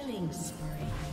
Killing spree.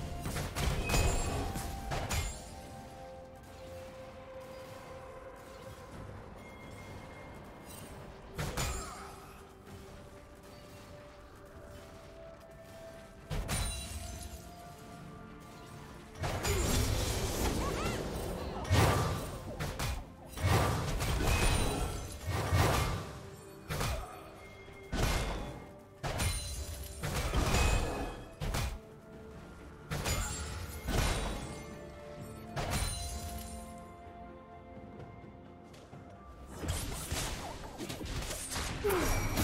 Ugh.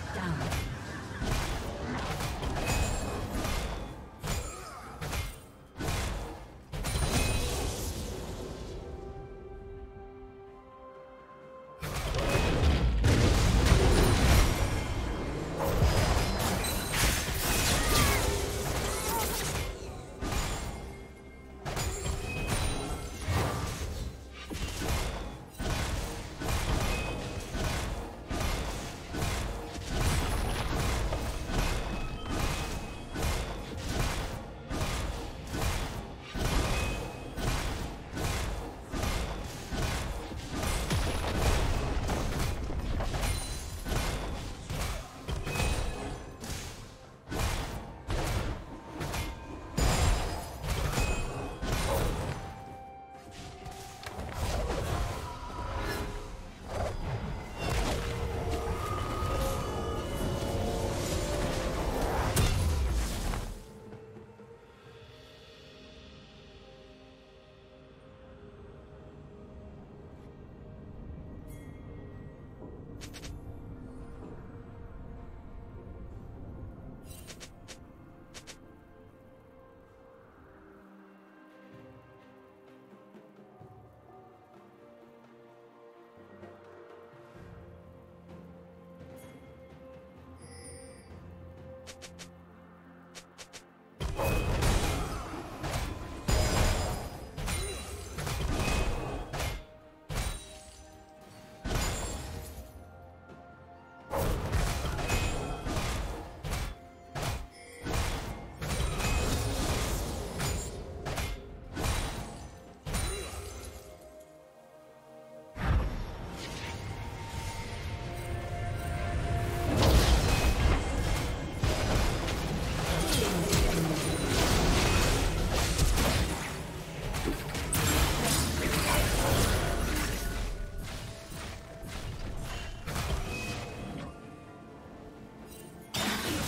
Shut down.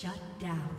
Shut down.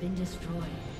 been destroyed.